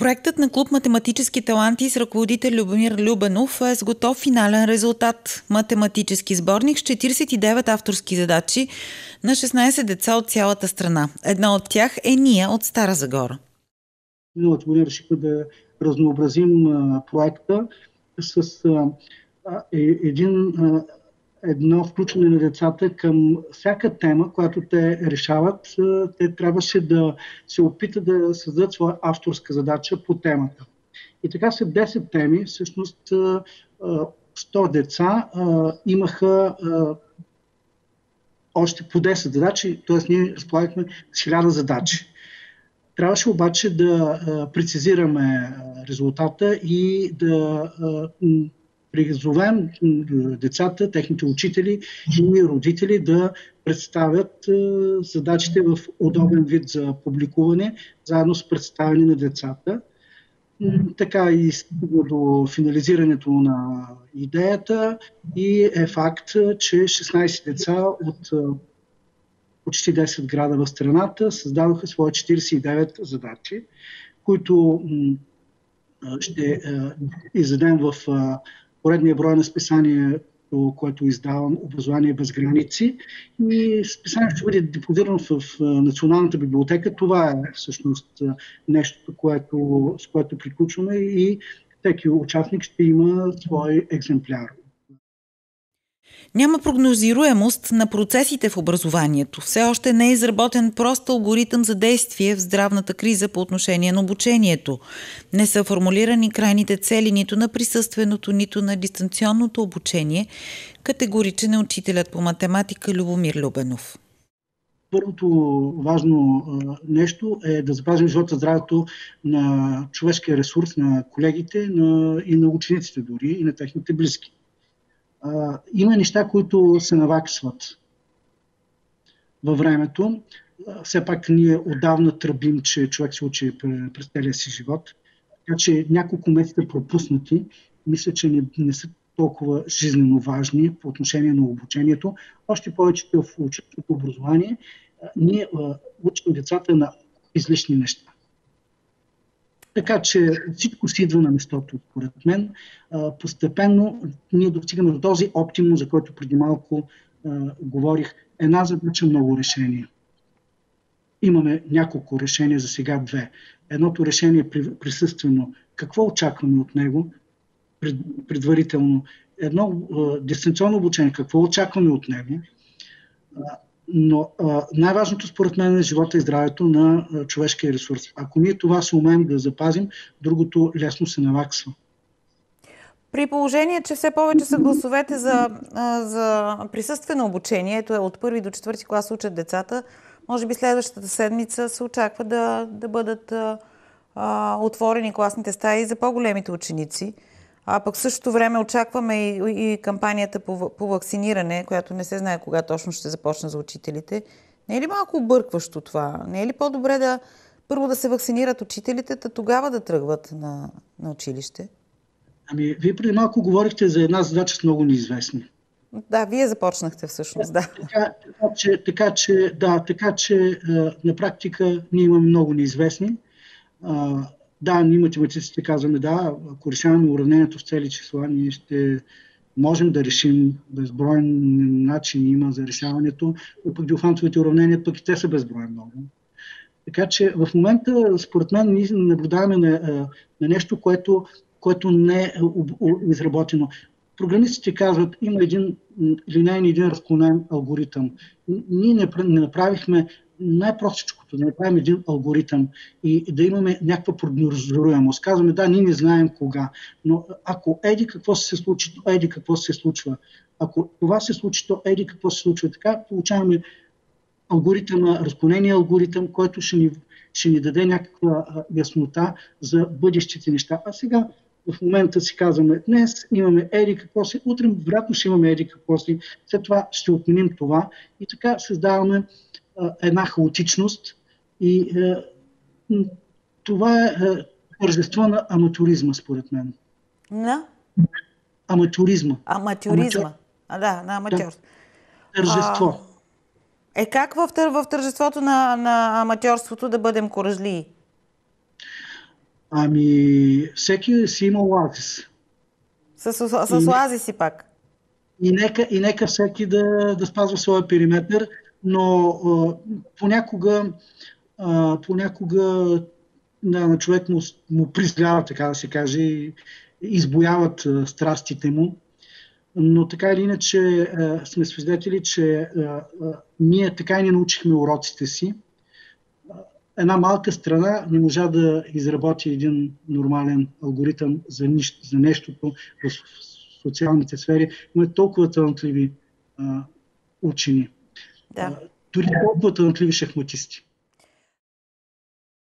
Проектът на клуб Математически таланти с ръководител Любомир Любенов е с готов финален резултат. Математически сборник с 49 авторски задачи на 16 деца от цялата страна. Една от тях е ние от Стара Загора. Миналата година решихме да разнообразим проекта с е, един едно включване на децата към всяка тема, която те решават. Те трябваше да се опитат да създадат своя авторска задача по темата. И така след 10 теми, всъщност 100 деца имаха още по 10 задачи, т.е. ние разполагахме с 1000 задачи. Трябваше обаче да прецизираме резултата и да призовем децата, техните учители и родители да представят задачите в удобен вид за публикуване, заедно с представяне на децата. Така и до финализирането на идеята и е факт, че 16 деца от почти 10 града в страната създадоха свои 49 задачи, които ще издадем в поредния брой на списанието, което издавам, Образование без граници. И списанието ще бъде депозирано в Националната библиотека. Това е всъщност нещо, което, с което приключваме и всеки участник ще има свой екземпляр. Няма прогнозируемост на процесите в образованието. Все още не е изработен прост алгоритъм за действие в здравната криза по отношение на обучението. Не са формулирани крайните цели нито на присъственото, нито на дистанционното обучение, категоричен е учителят по математика Любомир Любенов. Първото важно нещо е да запазим живота здравето на човешкия ресурс, на колегите на, и на учениците дори, и на техните близки има неща, които се наваксват във времето. Все пак ние отдавна тръбим, че човек се учи през целия си живот. Така че няколко месеца пропуснати, мисля, че не, не са толкова жизненно важни по отношение на обучението. Още повече в учителното образование ние учим децата на излишни неща. Така че всичко си идва на местото, според мен. Постепенно ние достигаме до този оптимум, за който преди малко говорих. Една задача, много решения. Имаме няколко решения, за сега две. Едното решение е присъствено. Какво очакваме от него предварително? Едно дистанционно обучение. Какво очакваме от него? Но най-важното според мен е живота и здравето на човешкия ресурс. Ако ние това се умеем да запазим, другото лесно се наваксва. При положение, че все повече са гласовете за, за присъствено обучение, ето е от първи до четвърти клас учат децата, може би следващата седмица се очаква да, да бъдат а, отворени класните стаи за по-големите ученици. А пък в същото време очакваме и, и кампанията по, по вакциниране, която не се знае кога точно ще започне за учителите. Не е ли малко объркващо това? Не е ли по-добре да първо да се вакцинират учителите, да тогава да тръгват на, на училище? Ами, вие преди малко говорихте за една задача с много неизвестни. Да, вие започнахте всъщност, да. Така, така, че, така че, да, така че на практика ние имаме много неизвестни. Да, ние математиците казваме, да, ако решаваме уравнението с цели числа, ние ще можем да решим безброен начин има за решаването, но пък диофантовите уравнения, пък и те са безброен много. Така че в момента, според мен, ние наблюдаваме на, на нещо, което, което не е изработено. Програмистите казват, има един линейен, един разклонен алгоритъм. Ние не направихме най-простичкото, да направим един алгоритъм и да имаме някаква прогнозируемост. Казваме, да, ние не знаем кога, но ако еди какво се случи, то еди какво се случва. Ако това се случи, то еди какво се случва. Така получаваме алгоритъм, разклонения алгоритъм, който ще ни, ще ни даде някаква яснота за бъдещите неща. А сега в момента си казваме, днес имаме еди какво си, утре вероятно ще имаме еди какво си, след това ще отменим това и така създаваме една хаотичност и е, това е, е тържество на аматуризма, според мен. На? Аматуризма. Аматюризма. Аматюр... А, да, на аматьорство. Да. Тържество. А, е как в, в тържеството на, на аматьорството да бъдем коражлии? Ами, всеки си има оазис. С, с, с, с оазис си пак. И нека, и нека всеки да, да спазва своя периметр, но понякога, понякога да, на човек му, му призлява, така да се каже, избояват страстите му. Но така или иначе сме свидетели, че ние така и не научихме уроците си. Една малка страна не можа да изработи един нормален алгоритъм за, нищо, за нещото в социалните сфери. Има толкова талантливи учени. Да. Дори толкова талантливи шахматисти.